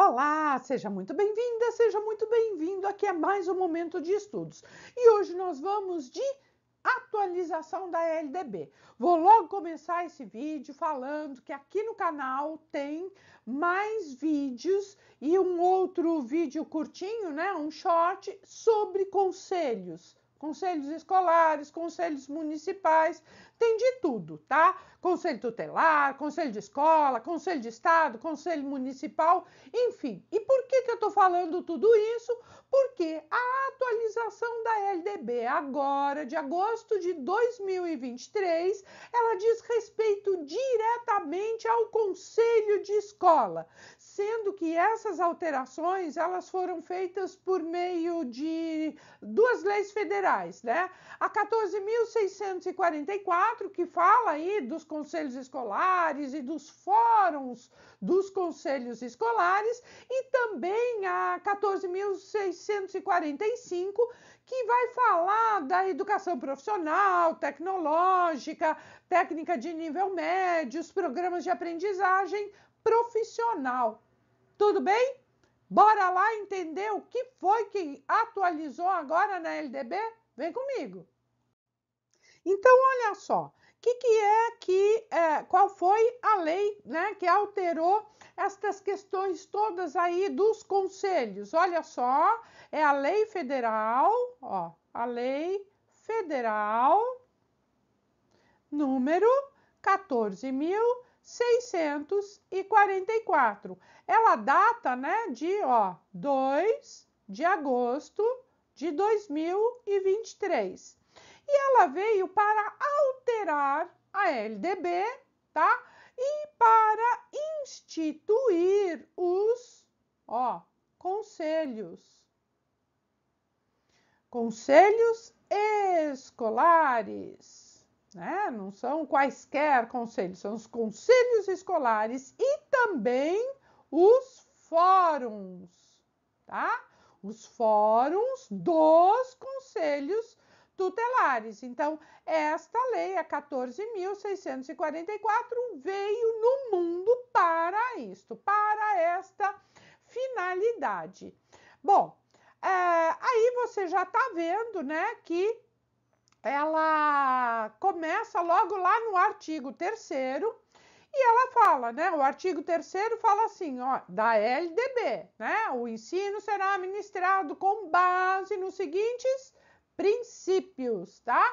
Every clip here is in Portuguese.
Olá, seja muito bem-vinda, seja muito bem-vindo. Aqui é mais um momento de estudos. E hoje nós vamos de atualização da LDB. Vou logo começar esse vídeo falando que aqui no canal tem mais vídeos e um outro vídeo curtinho, né, um short sobre conselhos conselhos escolares, conselhos municipais, tem de tudo, tá? Conselho tutelar, conselho de escola, conselho de estado, conselho municipal, enfim. E por que, que eu tô falando tudo isso? Porque a atualização da LDB agora, de agosto de 2023, ela diz respeito diretamente ao conselho de escola sendo que essas alterações elas foram feitas por meio de duas leis federais, né? A 14.644, que fala aí dos conselhos escolares e dos fóruns dos conselhos escolares, e também a 14.645, que vai falar da educação profissional, tecnológica, técnica de nível médio, os programas de aprendizagem profissional. Tudo bem? Bora lá entender o que foi que atualizou agora na LDB? Vem comigo. Então, olha só, o que, que é que, é, qual foi a lei né, que alterou estas questões todas aí dos conselhos? Olha só, é a lei federal, ó, a lei federal número 14.000 644. Ela data, né, de, ó, 2 de agosto de 2023. E ela veio para alterar a LDB, tá? E para instituir os, ó, conselhos. Conselhos escolares né? Não são quaisquer conselhos, são os conselhos escolares e também os fóruns, tá? Os fóruns dos conselhos tutelares. Então, esta lei, a 14.644, veio no mundo para isto, para esta finalidade. Bom, é, aí você já está vendo, né, que ela começa logo lá no artigo 3 e ela fala, né? O artigo 3 fala assim, ó, da LDB, né? O ensino será ministrado com base nos seguintes princípios, tá?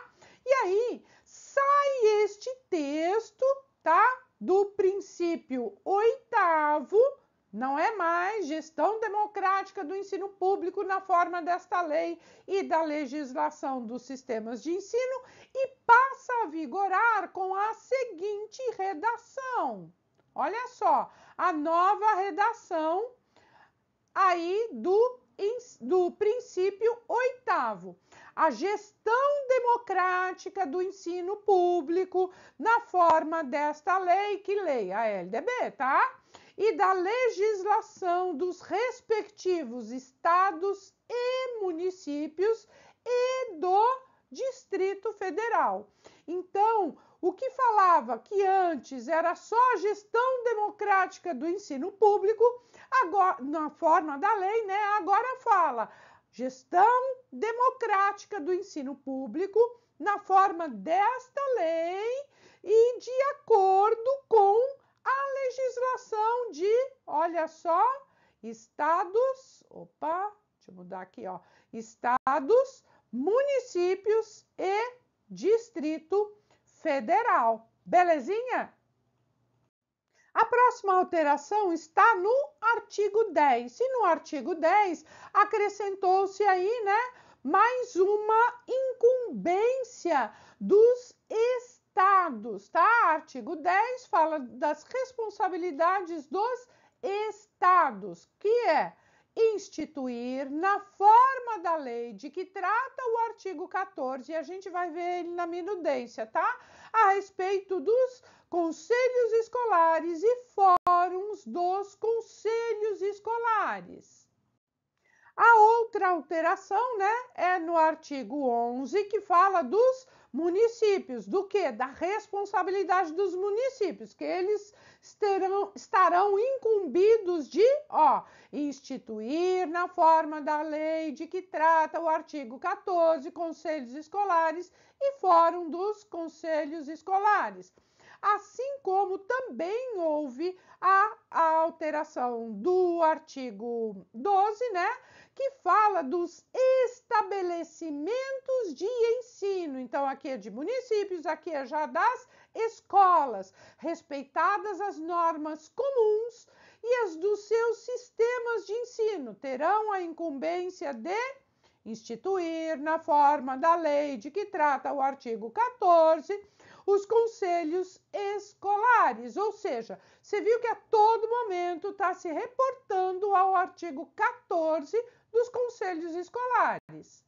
E aí sai este texto, tá? Do princípio oitavo não é mais gestão democrática do ensino público na forma desta lei e da legislação dos sistemas de ensino e passa a vigorar com a seguinte redação. Olha só, a nova redação aí do, do princípio oitavo. A gestão democrática do ensino público na forma desta lei, que lei? A LDB, tá? E da legislação dos respectivos estados e municípios e do Distrito Federal. Então, o que falava que antes era só a gestão democrática do ensino público, agora na forma da lei, né? Agora fala gestão democrática do ensino público na forma desta lei e de acordo com a legislação de, olha só, estados, opa, deixa eu mudar aqui, ó, estados, municípios e Distrito Federal. Belezinha? A próxima alteração está no artigo 10. E no artigo 10 acrescentou-se aí, né, mais uma incumbência dos estados estados, tá? Artigo 10 fala das responsabilidades dos estados, que é instituir na forma da lei de que trata o artigo 14, e a gente vai ver ele na minudência, tá? A respeito dos conselhos escolares e fóruns dos conselhos escolares. A outra alteração, né, é no artigo 11, que fala dos municípios. Do que? Da responsabilidade dos municípios, que eles estarão, estarão incumbidos de, ó, instituir na forma da lei de que trata o artigo 14, conselhos escolares e fórum dos conselhos escolares. Assim como também houve a, a alteração do artigo 12, né? que fala dos estabelecimentos de ensino. Então, aqui é de municípios, aqui é já das escolas, respeitadas as normas comuns e as dos seus sistemas de ensino, terão a incumbência de instituir, na forma da lei de que trata o artigo 14, os conselhos escolares, ou seja, você viu que a todo momento está se reportando ao artigo 14 dos conselhos escolares.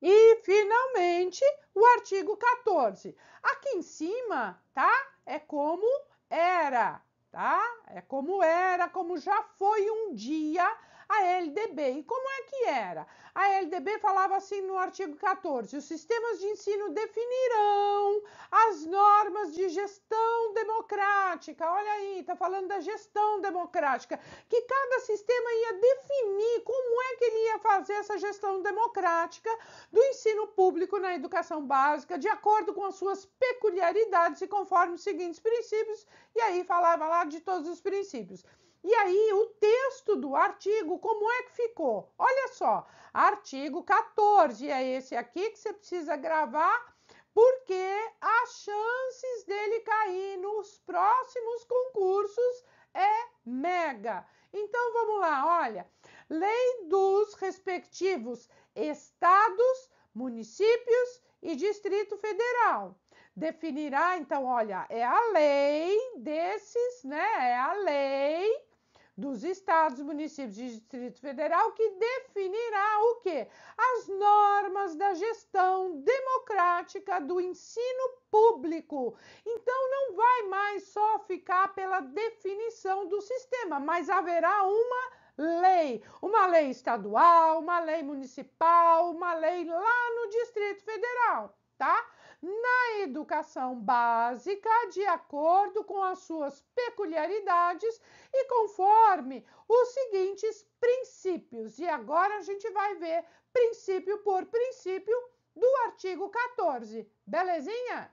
E, finalmente, o artigo 14. Aqui em cima, tá? É como era, tá? É como era, como já foi um dia a LDB. E como é que era? A LDB falava assim no artigo 14: os sistemas de ensino definirão as normas de gestão democrática. Olha aí, está falando da gestão democrática, que cada sistema ia definir como é que ele ia fazer essa gestão democrática do ensino público na educação básica, de acordo com as suas peculiaridades e conforme os seguintes princípios. E aí falava lá de todos os princípios. E aí, o texto do artigo, como é que ficou? Olha só, artigo 14, é esse aqui que você precisa gravar, porque as chances dele cair nos próximos concursos é mega. Então, vamos lá, olha. Lei dos respectivos estados, municípios e Distrito Federal definirá, então, olha, é a lei desses, né? É a lei dos estados, municípios e Distrito Federal que definirá o que? As normas da gestão democrática do ensino público. Então não vai mais só ficar pela definição do sistema, mas haverá uma lei, uma lei estadual, uma lei municipal, uma lei lá no Distrito Federal, tá? Na educação básica de acordo com as suas peculiaridades e conforme os seguintes princípios. E agora a gente vai ver princípio por princípio do artigo 14. Belezinha?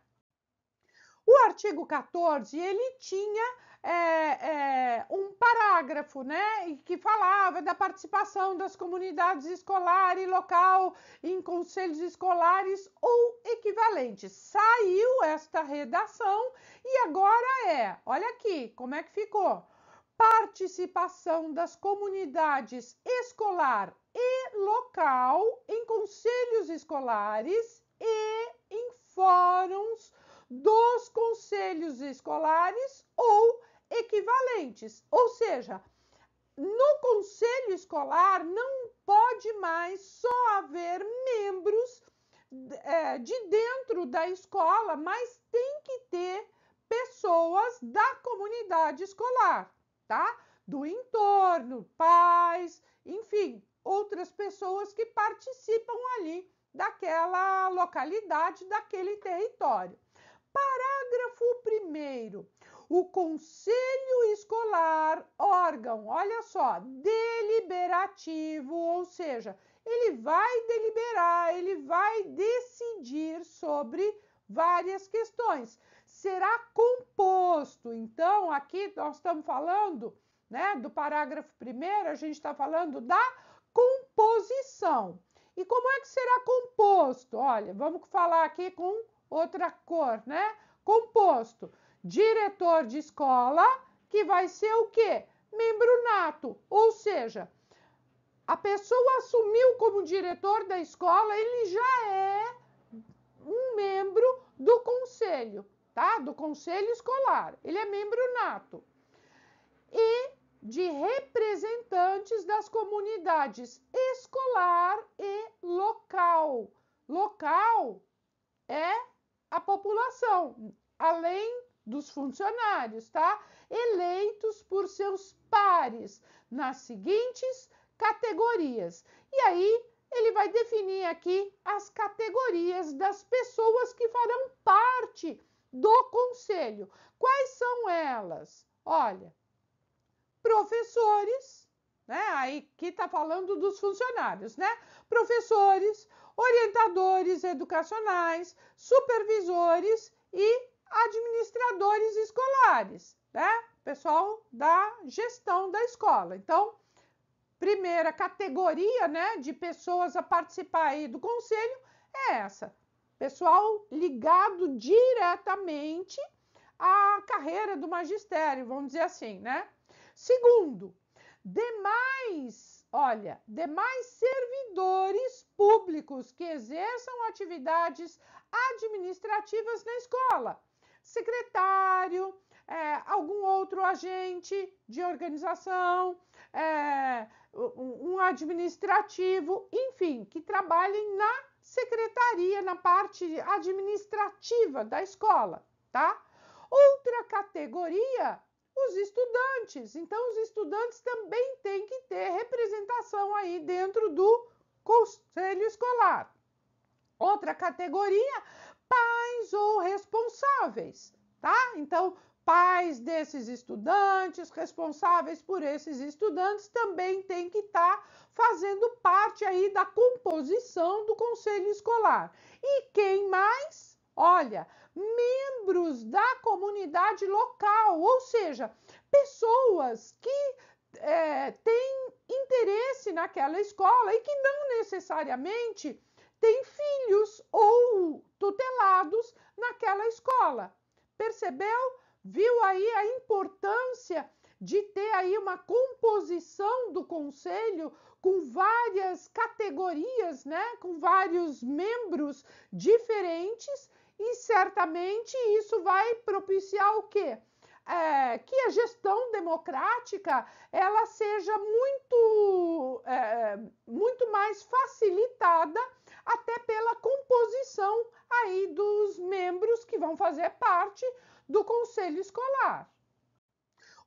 O artigo 14, ele tinha é, é, parágrafo, né, que falava da participação das comunidades escolares local em conselhos escolares ou equivalentes. Saiu esta redação e agora é, olha aqui, como é que ficou? Participação das comunidades escolar e local em conselhos escolares e em fóruns dos conselhos escolares ou equivalentes. Ou seja, no conselho escolar não pode mais só haver membros é, de dentro da escola, mas tem que ter pessoas da comunidade escolar, tá? Do entorno, pais, enfim, outras pessoas que participam ali daquela localidade, daquele território. Parágrafo 1 o conselho escolar, órgão, olha só, deliberativo, ou seja, ele vai deliberar, ele vai decidir sobre várias questões. Será composto. Então, aqui nós estamos falando, né, do parágrafo primeiro, a gente está falando da composição. E como é que será composto? Olha, vamos falar aqui com outra cor, né? Composto diretor de escola, que vai ser o quê? Membro nato, ou seja, a pessoa assumiu como diretor da escola, ele já é um membro do conselho, tá? Do conselho escolar. Ele é membro nato. E de representantes das comunidades escolar e local. Local é a população, além dos funcionários, tá? Eleitos por seus pares nas seguintes categorias. E aí ele vai definir aqui as categorias das pessoas que farão parte do conselho. Quais são elas? Olha, professores, né? Aí que está falando dos funcionários, né? Professores, orientadores educacionais, supervisores e administradores escolares, né? Pessoal da gestão da escola. Então, primeira categoria, né, de pessoas a participar aí do conselho é essa. Pessoal ligado diretamente à carreira do magistério, vamos dizer assim, né? Segundo, demais, olha, demais servidores públicos que exerçam atividades administrativas na escola, secretário, é, algum outro agente de organização, é, um administrativo, enfim, que trabalhem na secretaria, na parte administrativa da escola, tá? Outra categoria os estudantes. Então, os estudantes também têm que ter representação aí dentro do conselho escolar. Outra categoria, pais ou responsáveis, tá? Então, pais desses estudantes, responsáveis por esses estudantes, também têm que estar tá fazendo parte aí da composição do conselho escolar. E quem mais? Olha, membros da comunidade local, ou seja, pessoas que é, têm interesse naquela escola e que não necessariamente têm filhos ou tutelados naquela escola. Percebeu? Viu aí a importância de ter aí uma composição do conselho com várias categorias, né, com vários membros diferentes e certamente isso vai propiciar o quê? É, que a gestão democrática ela seja muito, é, muito mais facilitada até pela composição aí dos membros que vão fazer parte do conselho escolar.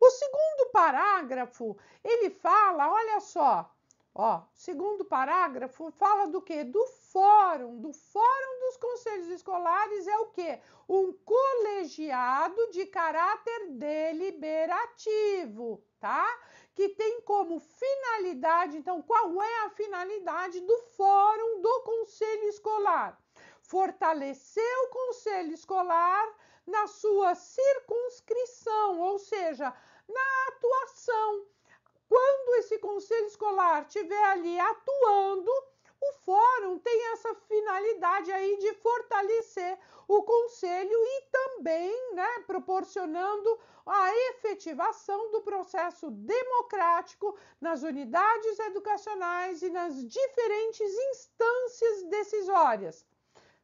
O segundo parágrafo, ele fala, olha só, ó, segundo parágrafo fala do que? Do fórum, do fórum dos conselhos escolares é o quê? Um colegiado de caráter deliberativo, tá? Que tem como finalidade, então, qual é a finalidade do fórum do conselho escolar? Fortalecer o conselho escolar na sua circunscrição, ou seja, na atuação. Quando esse conselho escolar estiver ali atuando, o fórum tem essa finalidade aí de fortalecer o conselho e também, né, proporcionando a efetivação do processo democrático nas unidades educacionais e nas diferentes instâncias decisórias,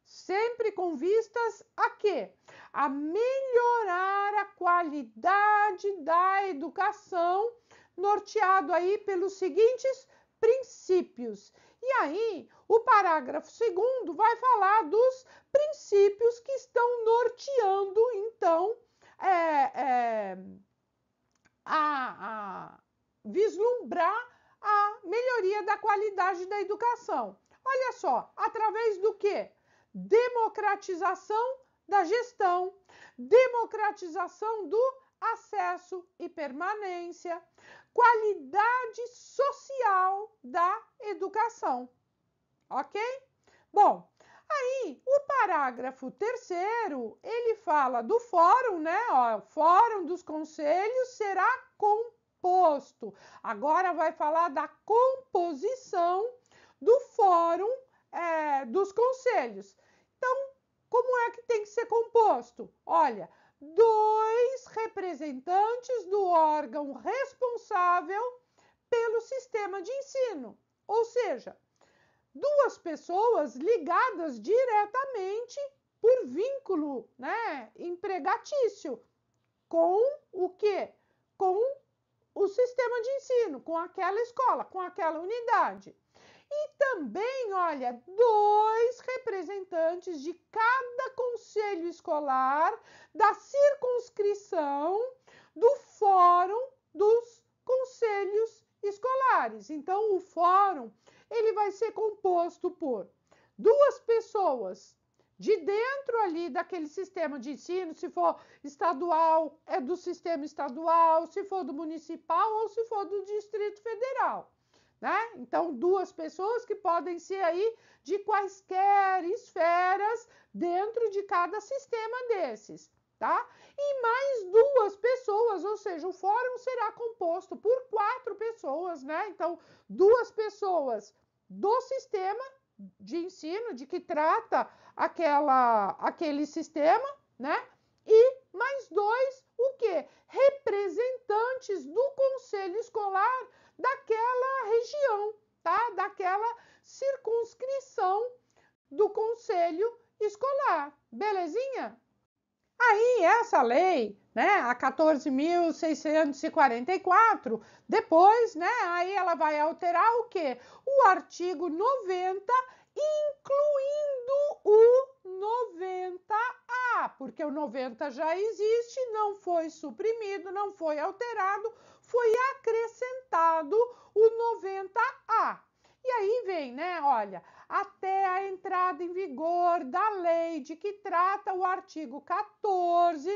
sempre com vistas a quê? A melhorar a qualidade da educação, norteado aí pelos seguintes princípios e aí, o parágrafo segundo vai falar dos princípios que estão norteando, então, é, é, a, a vislumbrar a melhoria da qualidade da educação. Olha só, através do que? Democratização da gestão, democratização do acesso e permanência, qualidade social da educação. Ok? Bom, aí o parágrafo terceiro ele fala do fórum, né? Ó, o fórum dos conselhos será composto. Agora vai falar da composição do fórum é, dos conselhos. Então, como é que tem que ser composto? Olha, dois representantes do órgão responsável pelo sistema de ensino, ou seja, duas pessoas ligadas diretamente por vínculo, né, empregatício com o que? Com o sistema de ensino, com aquela escola, com aquela unidade. E também, olha, dois representantes de cada conselho escolar da circunscrição do Fórum dos Conselhos Escolares. Então, o fórum ele vai ser composto por duas pessoas de dentro ali daquele sistema de ensino, se for estadual, é do sistema estadual, se for do municipal ou se for do Distrito Federal. Né? Então, duas pessoas que podem ser aí de quaisquer esferas dentro de cada sistema desses, tá? E mais duas pessoas, ou seja, o fórum será composto por quatro pessoas, né? Então, duas pessoas do sistema de ensino, de que trata aquela, aquele sistema, né? E mais dois, o quê? Representantes do conselho escolar daquela região, tá? Daquela circunscrição do conselho escolar. Belezinha? Aí essa lei, né, a 14.644, depois, né, aí ela vai alterar o quê? O artigo 90, incluindo o 90A, porque o 90 já existe, não foi suprimido, não foi alterado, foi acrescentado o 90A. E aí vem, né, olha, até a entrada em vigor da lei de que trata o artigo 14,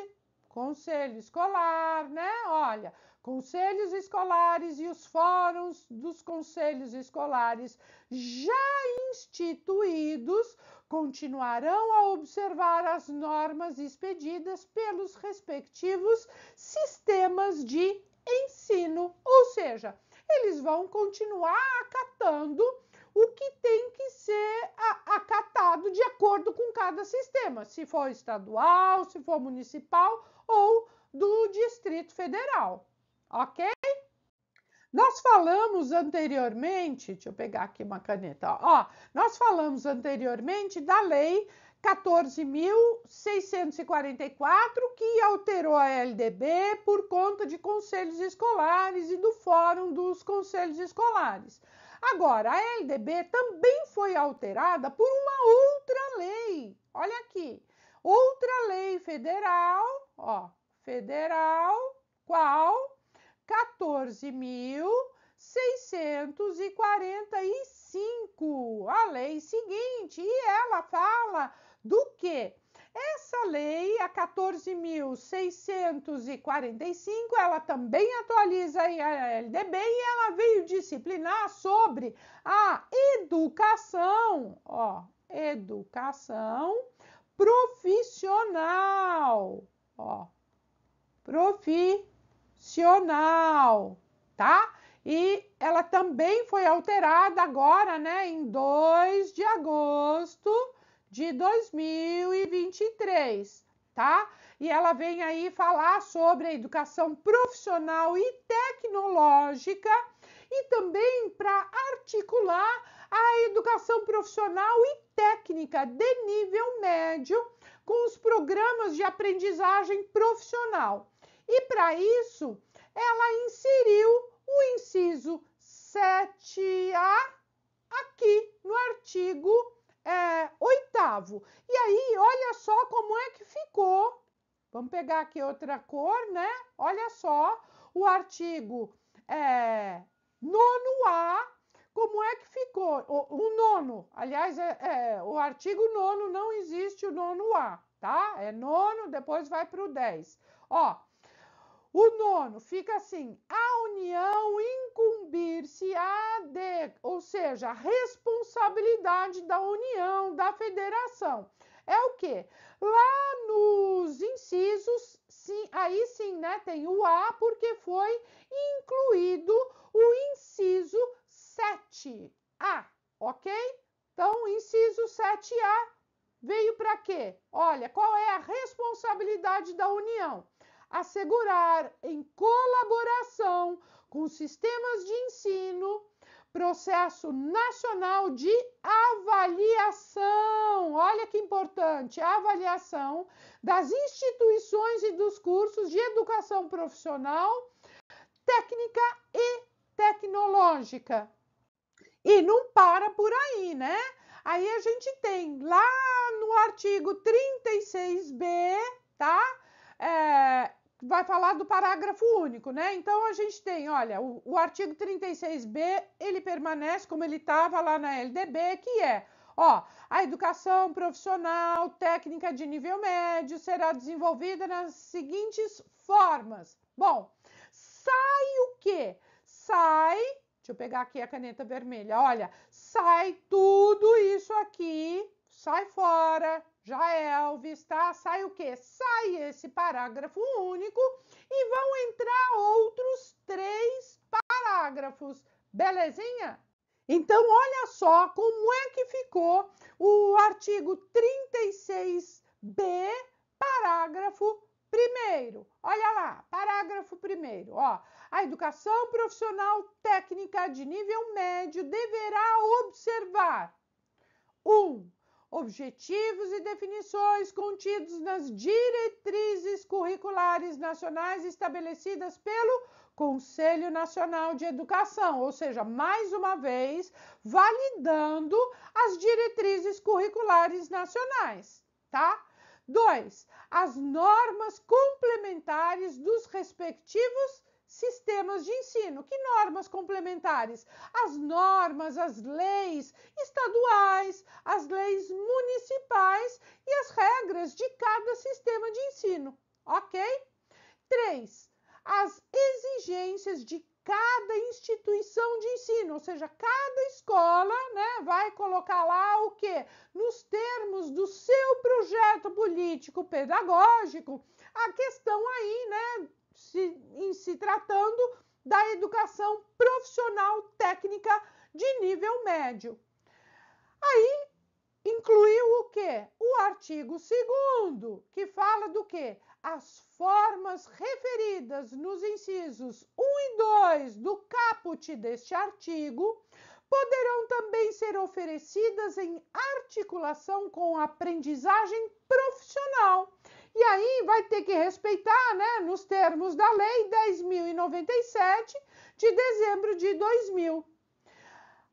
conselho escolar, né? Olha, conselhos escolares e os fóruns dos conselhos escolares já instituídos continuarão a observar as normas expedidas pelos respectivos sistemas de ensino, ou seja, eles vão continuar acatando o que tem que ser acatado de acordo com cada sistema, se for estadual, se for municipal ou do Distrito Federal, ok? Nós falamos anteriormente, deixa eu pegar aqui uma caneta, ó, nós falamos anteriormente da lei 14.644, que alterou a LDB por conta de conselhos escolares e do Fórum dos Conselhos Escolares. Agora, a LDB também foi alterada por uma outra lei. Olha aqui. Outra lei federal, ó, federal, qual? 14.645. A lei seguinte, e ela fala do que? Essa lei, a 14.645, ela também atualiza a LDB e ela veio disciplinar sobre a educação, ó, educação profissional, ó, profissional, tá? E ela também foi alterada agora, né, em 2 de agosto de 2023, tá? E ela vem aí falar sobre a educação profissional e tecnológica e também para articular a educação profissional e técnica de nível médio com os programas de aprendizagem profissional. E para isso, ela inseriu o inciso 7A aqui no artigo é, oitavo. E aí, olha só como é que ficou. Vamos pegar aqui outra cor, né? Olha só o artigo é, nono A, como é que ficou? O, o nono, aliás, é, é, o artigo nono não existe o nono A, tá? É nono, depois vai para o 10. Ó, o nono fica assim: a União incumbir-se-á de, ou seja, a responsabilidade da União, da Federação. É o que? Lá nos incisos, sim, aí sim, né? Tem o A, porque foi incluído o inciso 7A, ok? Então, inciso 7A veio para quê? Olha, qual é a responsabilidade da União? assegurar, em colaboração com sistemas de ensino, processo nacional de avaliação. Olha que importante, avaliação das instituições e dos cursos de educação profissional, técnica e tecnológica. E não para por aí, né? Aí a gente tem lá no artigo 36b, tá? É, vai falar do parágrafo único, né? Então a gente tem, olha, o, o artigo 36b, ele permanece como ele estava lá na LDB, que é, ó, a educação profissional técnica de nível médio será desenvolvida nas seguintes formas. Bom, sai o quê? Sai, deixa eu pegar aqui a caneta vermelha, olha, sai tudo isso aqui, sai fora, já Elvis, tá? Sai o quê? Sai esse parágrafo único e vão entrar outros três parágrafos, belezinha? Então, olha só como é que ficou o artigo 36b, parágrafo primeiro. Olha lá, parágrafo primeiro, ó. A educação profissional técnica de nível médio deverá observar um objetivos e definições contidos nas diretrizes curriculares nacionais estabelecidas pelo Conselho Nacional de Educação, ou seja, mais uma vez, validando as diretrizes curriculares nacionais, tá? Dois, as normas complementares dos respectivos sistemas de ensino. Que normas complementares? As normas, as leis estaduais, as leis municipais e as regras de cada sistema de ensino, ok? Três, as exigências de cada instituição de ensino, ou seja, cada escola, né, vai colocar lá o que? Nos termos do seu projeto político pedagógico, a questão aí, né, se, em se tratando da educação profissional técnica de nível médio. Aí incluiu o que? O artigo 2 que fala do que? As formas referidas nos incisos 1 e 2 do caput deste artigo poderão também ser oferecidas em articulação com a aprendizagem profissional e aí vai ter que respeitar, né, nos termos da Lei 10.097 de dezembro de 2000.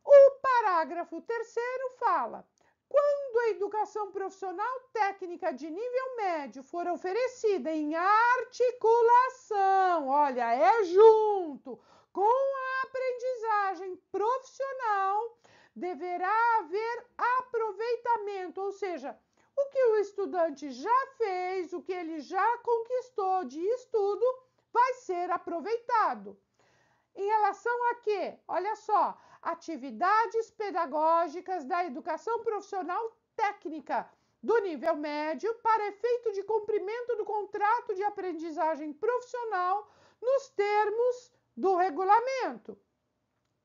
O parágrafo terceiro fala: quando a educação profissional técnica de nível médio for oferecida em articulação, olha, é junto com a aprendizagem profissional, deverá haver aproveitamento, ou seja, o que o estudante já fez, o que ele já conquistou de estudo, vai ser aproveitado. Em relação a quê? Olha só, atividades pedagógicas da educação profissional técnica do nível médio para efeito de cumprimento do contrato de aprendizagem profissional nos termos do regulamento.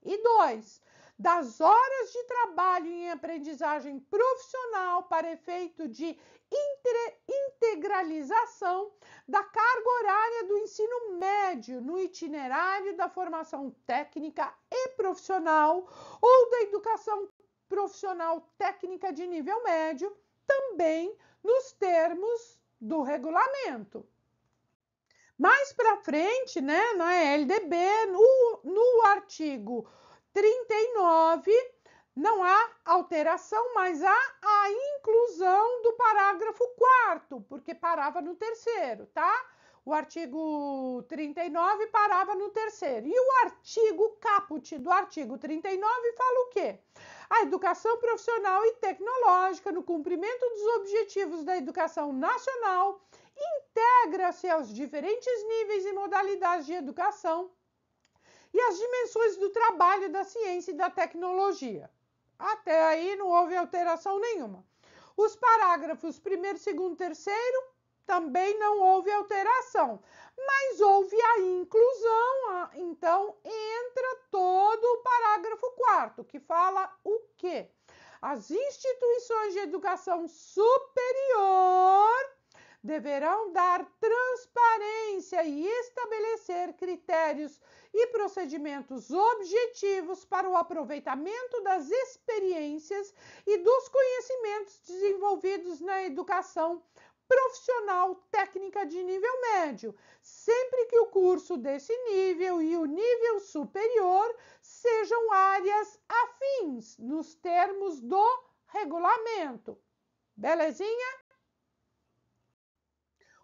E dois, das horas de trabalho em aprendizagem profissional para efeito de integralização da carga horária do ensino médio no itinerário da formação técnica e profissional ou da educação profissional técnica de nível médio, também nos termos do regulamento. Mais para frente, né, na LDB, no, no artigo 39, não há alteração, mas há a inclusão do parágrafo 4 porque parava no terceiro, tá? O artigo 39 parava no terceiro. E o artigo caput do artigo 39 fala o quê? A educação profissional e tecnológica, no cumprimento dos objetivos da educação nacional, integra-se aos diferentes níveis e modalidades de educação e as dimensões do trabalho da ciência e da tecnologia. Até aí não houve alteração nenhuma. Os parágrafos 1, 2, 3 também não houve alteração, mas houve a inclusão, então entra todo o parágrafo 4, que fala o quê? As instituições de educação superior deverão dar transparência e estabelecer critérios e procedimentos objetivos para o aproveitamento das experiências e dos conhecimentos desenvolvidos na educação profissional técnica de nível médio, sempre que o curso desse nível e o nível superior sejam áreas afins nos termos do regulamento. Belezinha?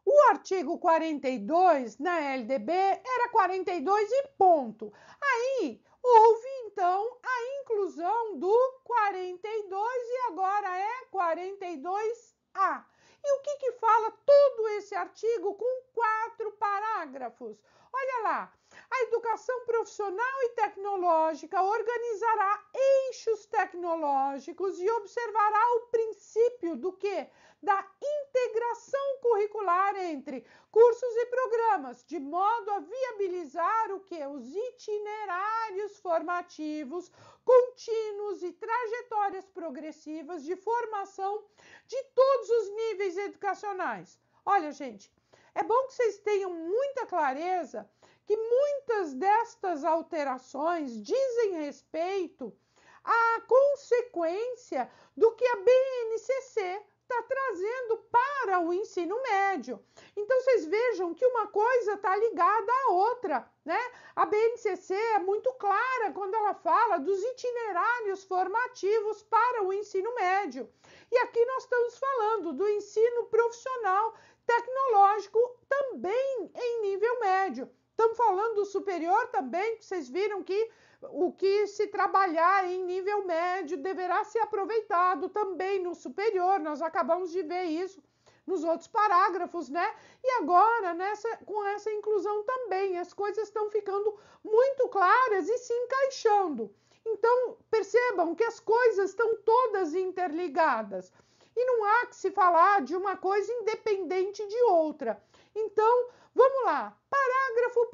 O artigo 42 na LDB era 42 e ponto. Aí houve então a inclusão do 42 e agora é 42A. E o que, que fala todo esse artigo com quatro parágrafos? Olha lá, a educação profissional e tecnológica organizará eixos tecnológicos e observará o princípio do que? Da integração curricular entre cursos e programas, de modo a viabilizar o que? Os itinerários formativos contínuos e trajetórias progressivas de formação de todos os níveis educacionais. Olha, gente, é bom que vocês tenham muita clareza que muitas destas alterações dizem respeito à consequência do que a BNCC está trazendo para o ensino médio. Então vocês vejam que uma coisa está ligada à outra, né? A BNCC é muito clara quando ela fala dos itinerários formativos para o ensino médio. E aqui nós estamos falando do ensino profissional tecnológico também em nível médio. Estamos falando do superior também, que vocês viram que o que se trabalhar em nível médio deverá ser aproveitado também no superior. Nós acabamos de ver isso nos outros parágrafos, né? E agora, nessa, com essa inclusão também, as coisas estão ficando muito claras e se encaixando. Então, percebam que as coisas estão todas interligadas. E não há que se falar de uma coisa independente de outra. Então, vamos lá. Parágrafo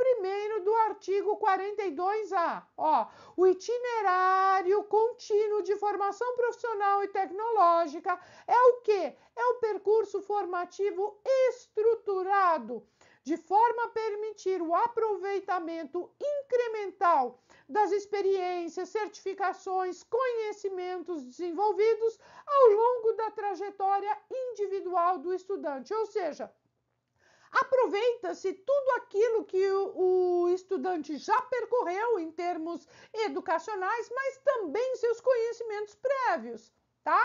1 do artigo 42A. Ó, o itinerário contínuo de formação profissional e tecnológica é o que? É o percurso formativo estruturado de forma a permitir o aproveitamento incremental das experiências, certificações, conhecimentos desenvolvidos ao longo da trajetória individual do estudante. Ou seja, aproveita-se tudo aquilo que o, estudante já percorreu em termos educacionais, mas também seus conhecimentos prévios, tá?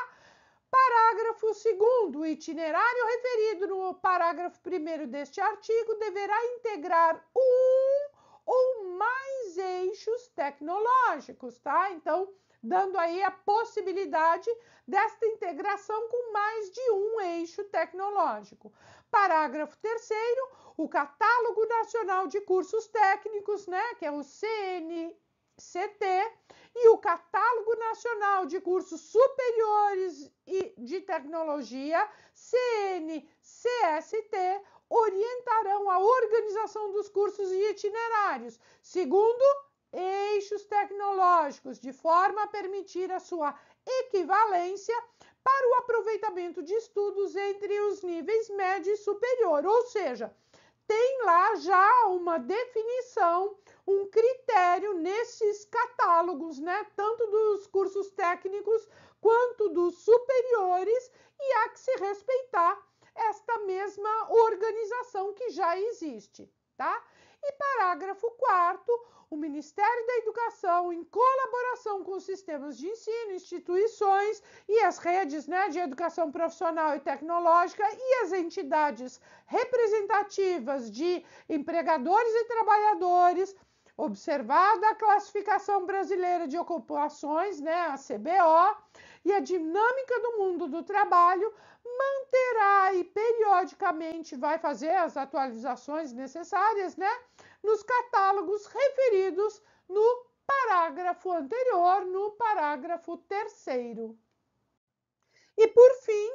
Parágrafo 2 o itinerário referido no parágrafo 1 deste artigo deverá integrar um ou mais eixos tecnológicos, tá? Então, dando aí a possibilidade desta integração com mais de um eixo tecnológico. Parágrafo 3 o Catálogo Nacional de Cursos Técnicos, né, que é o CNCT, e o Catálogo Nacional de Cursos Superiores e de Tecnologia, CNCST, orientarão a organização dos cursos e itinerários, segundo eixos tecnológicos, de forma a permitir a sua equivalência para o aproveitamento de estudos entre os níveis médio e superior, ou seja, tem lá já uma definição, um critério nesses catálogos, né? Tanto dos cursos técnicos quanto dos superiores, e há que se respeitar esta mesma organização que já existe, tá? E parágrafo 4 o Ministério da Educação, em colaboração com os sistemas de ensino, instituições e as redes né, de educação profissional e tecnológica e as entidades representativas de empregadores e trabalhadores, observada a classificação brasileira de ocupações, né, a CBO, e a dinâmica do mundo do trabalho, manterá e periodicamente vai fazer as atualizações necessárias, né, nos catálogos referidos no parágrafo anterior, no parágrafo terceiro. E por fim,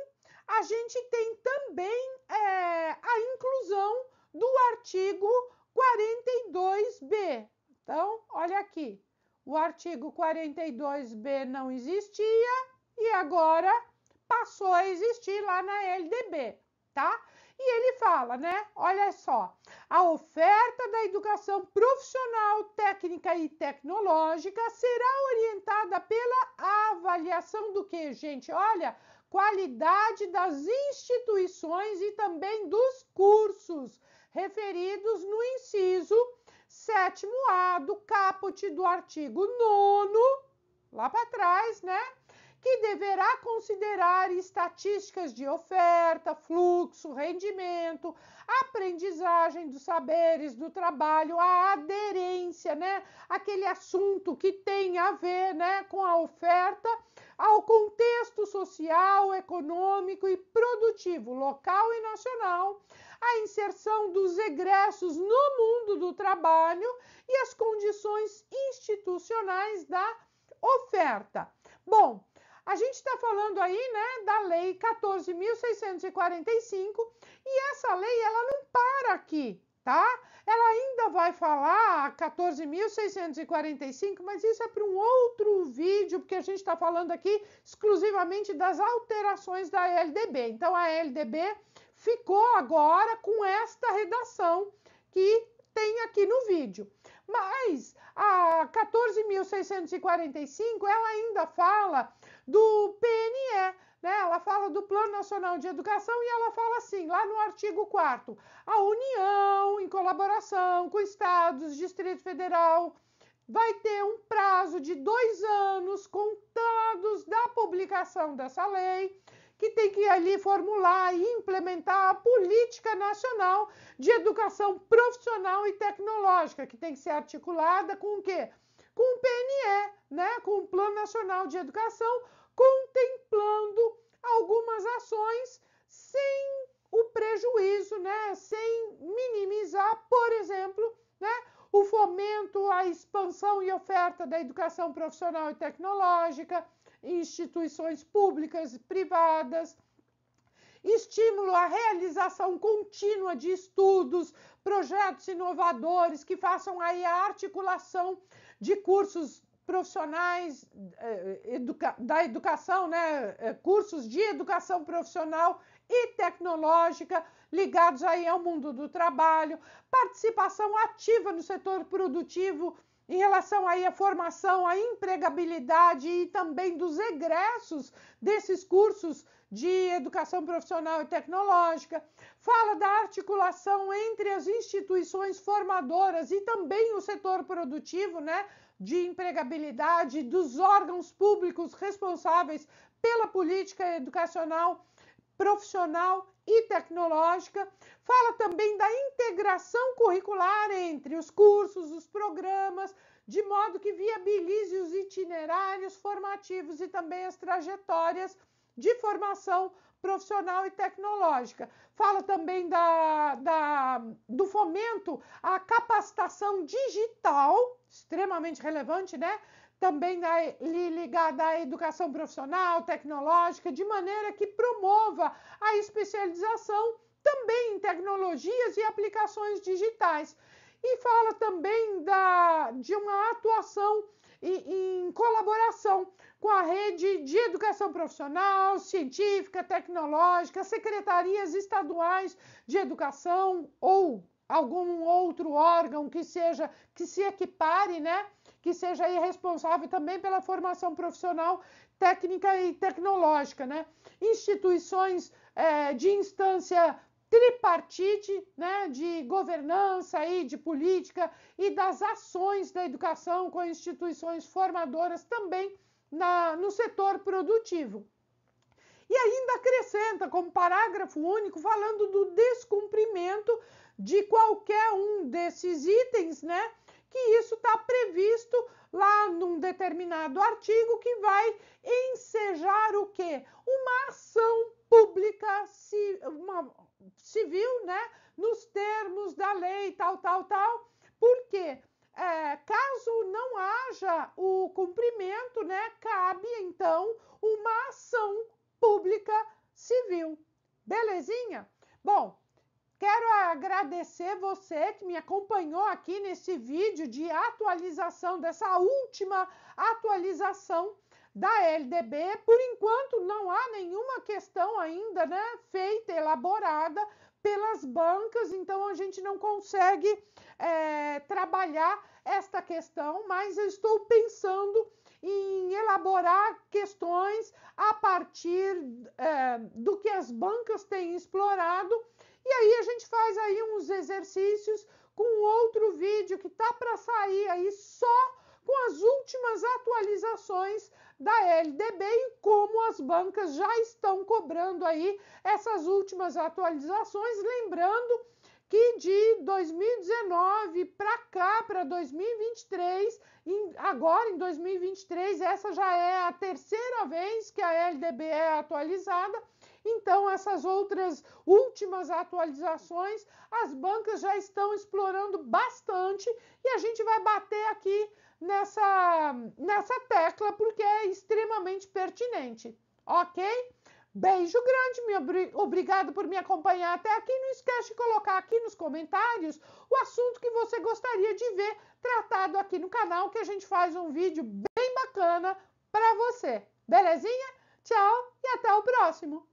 a gente tem também é, a inclusão do artigo 42b. Então, olha aqui, o artigo 42b não existia e agora passou a existir lá na LDB, tá? E ele fala, né? Olha só, a oferta da educação profissional, técnica e tecnológica será orientada pela avaliação do que, gente? Olha, qualidade das instituições e também dos cursos referidos no inciso sétimo A do caput do artigo 9 lá para trás, né? Que deverá considerar estatísticas de oferta, fluxo, rendimento, aprendizagem dos saberes do trabalho, a aderência, né? Aquele assunto que tem a ver, né, com a oferta, ao contexto social, econômico e produtivo local e nacional, a inserção dos egressos no mundo do trabalho e as condições institucionais da oferta. Bom, a gente está falando aí, né, da lei 14.645 e essa lei ela não para aqui, tá? Ela ainda vai falar 14.645, mas isso é para um outro vídeo, porque a gente está falando aqui exclusivamente das alterações da LDB. Então a LDB ficou agora com esta redação que tem aqui no vídeo. Mas a 14.645 ela ainda fala do PNE, né? Ela fala do Plano Nacional de Educação e ela fala assim, lá no artigo 4 a União, em colaboração com estados, Distrito Federal, vai ter um prazo de dois anos contados da publicação dessa lei, que tem que ali formular e implementar a política nacional de educação profissional e tecnológica, que tem que ser articulada com o quê? Com o PNE, né? Com o Plano Nacional de Educação, contemplando algumas ações sem o prejuízo, né? Sem minimizar, por exemplo, né? O fomento à expansão e oferta da educação profissional e tecnológica, instituições públicas e privadas, estímulo à realização contínua de estudos, projetos inovadores que façam aí a articulação de cursos profissionais eh, educa da educação, né, eh, cursos de educação profissional e tecnológica ligados aí ao mundo do trabalho, participação ativa no setor produtivo em relação aí à formação, à empregabilidade e também dos egressos desses cursos de educação profissional e tecnológica, fala da articulação entre as instituições formadoras e também o setor produtivo, né, de empregabilidade dos órgãos públicos responsáveis pela política educacional, profissional e tecnológica. Fala também da integração curricular entre os cursos, os programas, de modo que viabilize os itinerários formativos e também as trajetórias de formação profissional e tecnológica. Fala também da, da, do fomento à capacitação digital, extremamente relevante, né? Também da, ligada à educação profissional, tecnológica, de maneira que promova a especialização também em tecnologias e aplicações digitais. E fala também da, de uma atuação em, em colaboração com a rede de educação profissional, científica, tecnológica, secretarias estaduais de educação ou algum outro órgão que seja que se equipare, né? Que seja responsável também pela formação profissional técnica e tecnológica, né? Instituições é, de instância tripartite, né, de governança e de política e das ações da educação com instituições formadoras também na, no setor produtivo. E ainda acrescenta como parágrafo único falando do descumprimento de qualquer um desses itens, né? Que isso está previsto lá num determinado artigo que vai ensejar o quê? Uma ação pública uma, civil, né? Nos termos da lei, tal, tal, tal. Por quê? É, caso não haja o cumprimento, né, cabe então uma ação pública civil. Belezinha? Bom, quero agradecer você que me acompanhou aqui nesse vídeo de atualização, dessa última atualização da LDB. Por enquanto, não há nenhuma questão ainda né, feita, elaborada pelas bancas, então a gente não consegue é, trabalhar esta questão, mas eu estou pensando em elaborar questões a partir é, do que as bancas têm explorado, e aí a gente faz aí uns exercícios com outro vídeo que tá para sair aí só com as últimas atualizações da LDB e como as bancas já estão cobrando aí essas últimas atualizações, lembrando que de 2019 para cá, para 2023, agora em 2023, essa já é a terceira vez que a LDB é atualizada. Então, essas outras últimas atualizações, as bancas já estão explorando bastante e a gente vai bater aqui nessa, nessa tecla porque é extremamente pertinente, ok? Beijo grande, obrigado por me acompanhar até aqui. Não esquece de colocar aqui nos comentários o assunto que você gostaria de ver tratado aqui no canal, que a gente faz um vídeo bem bacana para você. Belezinha? Tchau e até o próximo!